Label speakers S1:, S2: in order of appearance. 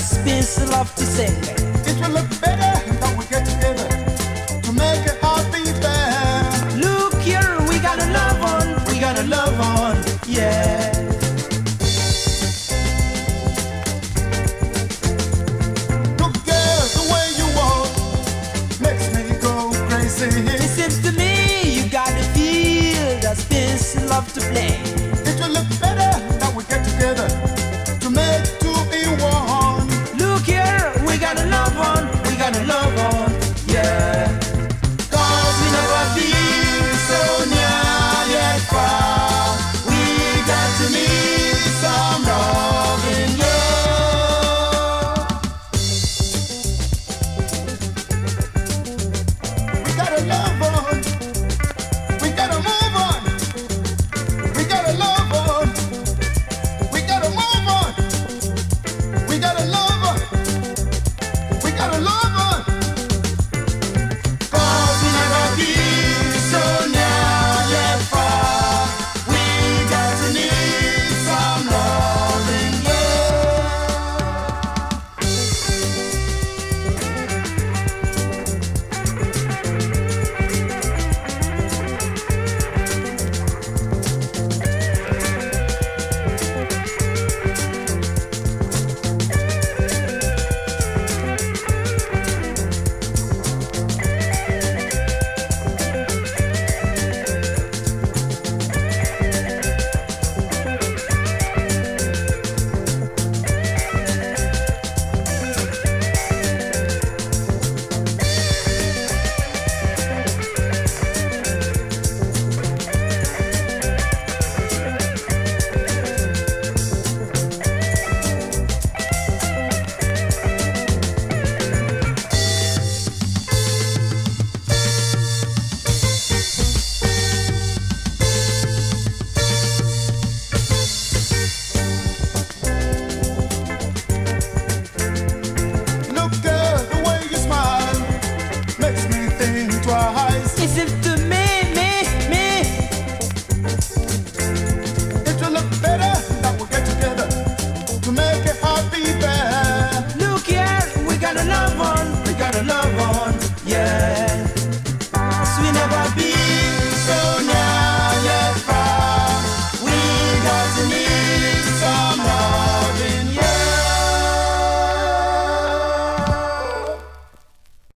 S1: space love to sing.
S2: It will look better when we get together to make it all be fair.
S1: Look here, we got a love on, we got a love on, yeah.
S2: Look, the way you walk makes me go crazy.
S1: It seems to me you gotta feel love to play. love.